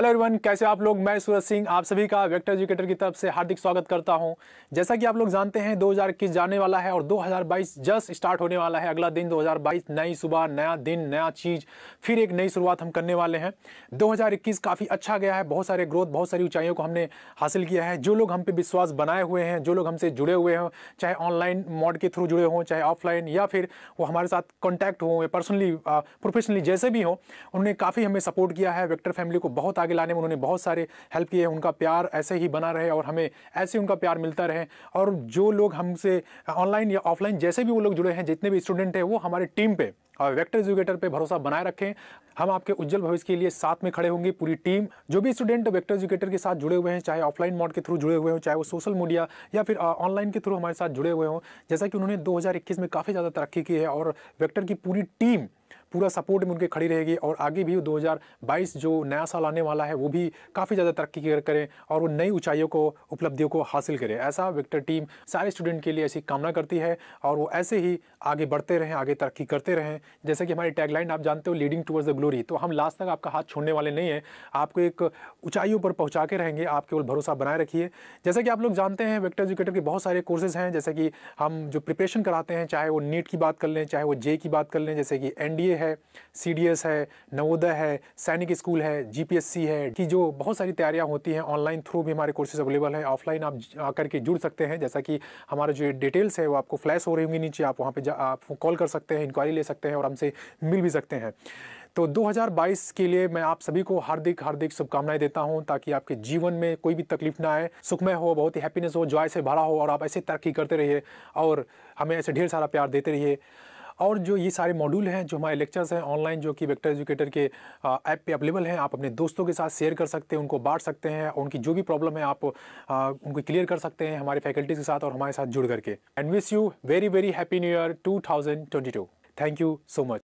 Hello everyone, कैसे आप लोग? मैं सूरज सिंह, आप सभी का वेक्टर एजुकेटर की तरफ़ से हार्दिक स्वागत करता हूँ। जैसा कि आप लोग जानते हैं 2021 जाने वाला है और 2022 जस्ट स्टार्ट होने वाला है। अगला दिन 2022 नई सुबह, नया दिन, नया चीज़, फिर एक नई शुरुआत हम करने वाले हैं। 2021 काफ़ी अच्छा गया है, बहुत सारे ग्रोथ बहुत सारी ऊंचाइयों को हमने हासिल किया है। जो लोग हम पे विश्वास बनाए हुए हैं, जो लोग हमसे जुड़े हुए हों, चाहे ऑनलाइन मॉड के थ्रू जुड़े हों, चाहे ऑफलाइन या फिर वो हमारे साथ कॉन्टैक्ट हों, या पर्सनली प्रोफेशनली जैसे भी हों, उन्होंने काफ़ी हमें सपोर्ट किया है, वेक्टर फैमिली को बहुत आगे लाने में उन्होंने बहुत सारे हेल्प किए उनका प्यार ऐसे ही बना रहे और हमें ऐसे उनका प्यार मिलता रहे। और जो लोग हमसे ऑनलाइन या ऑफलाइन जैसे भी वो लोग जुड़े हैं, जितने भी स्टूडेंट हैं, वो हमारे टीम पे और वेक्टर एजुकेटर पे भरोसा बनाए रखें। हम आपके उज्जवल भविष्य के लिए साथ में खड़े होंगे, पूरी टीम जो भी स्टूडेंट वेक्टर एजुकेटर के साथ जुड़े हुए हैं, चाहे ऑफलाइन मोड के थ्रू जुड़े हुए हों, चाहे वो सोशल मीडिया या फिर ऑनलाइन के थ्रू हमारे साथ जुड़े हुए हों, जैसा कि उन्होंने 2021 में काफ़ी ज़्यादा तरक्की की है और वेक्टर की पूरी टीम पूरा सपोर्ट में उनके खड़ी रहेगी और आगे भी 2022 जो नया साल आने वाला है, वो भी काफ़ी ज़्यादा तरक्की करें और वो नई ऊंचाइयों को, उपलब्धियों को हासिल करें। ऐसा विक्टर टीम सारे स्टूडेंट के लिए ऐसी कामना करती है और वो ऐसे ही आगे बढ़ते रहें, आगे तरक्की करते रहें। जैसे कि हमारी टैगलाइन आप जानते हो लीडिंग टूवर्ड्स द ग्लोरी तो हम लास्ट तक आपका हाथ छोड़ने वाले नहीं हैं। आपको एक ऊंचाइयों पर पहुँचा के रहेंगे, आप केवल भरोसा बनाए रखिए। जैसे कि आप लोग जानते हैं विक्टर एजुकेटर के बहुत सारे कोर्सेज हैं, जैसे कि हम जो प्रिपरेशन कराते हैं, चाहे वो नीट की बात कर लें, चाहे वो जे की बात कर लें, जैसे कि एन सीडीएस है, नवोदय है, सैनिक स्कूल है जीपीएससी है, कि जो बहुत सारी तैयारियाँ होती हैं ऑनलाइन थ्रू भी हमारे कोर्सेज अवेलेबल है ऑफलाइन आप आकर के जुड़ सकते हैं। जैसा कि हमारे जो डिटेल्स है, वो आपको फ्लैश हो रही होंगी नीचे, आप वहाँ पर आप कॉल कर सकते हैं इंक्वायरी ले सकते हैं और हमसे मिल भी सकते हैं। तो 2022 के लिए मैं आप सभी को हार्दिक हार्दिक शुभकामनाएँ देता हूँ, ताकि आपके जीवन में कोई भी तकलीफ़ ना आए, सुखमय हो, बहुत ही हैप्पीनेस हो जॉय से भरा हो, और आप ऐसे तरक्की करते रहिए, और हमें ऐसे ढेर सारा प्यार देते रहिए। और जो ये सारे मॉड्यूल हैं, जो हमारे लेक्चर्स हैं ऑनलाइन जो कि वेक्टर एजुकेटर के ऐप पे अवेलेबल हैं, आप अपने दोस्तों के साथ शेयर कर सकते हैं, उनको बांट सकते हैं उनकी जो भी प्रॉब्लम है, आप उनको क्लियर कर सकते हैं हमारे फैकल्टीज के साथ और हमारे साथ जुड़ करके। And wish you very very happy new year too thank you so much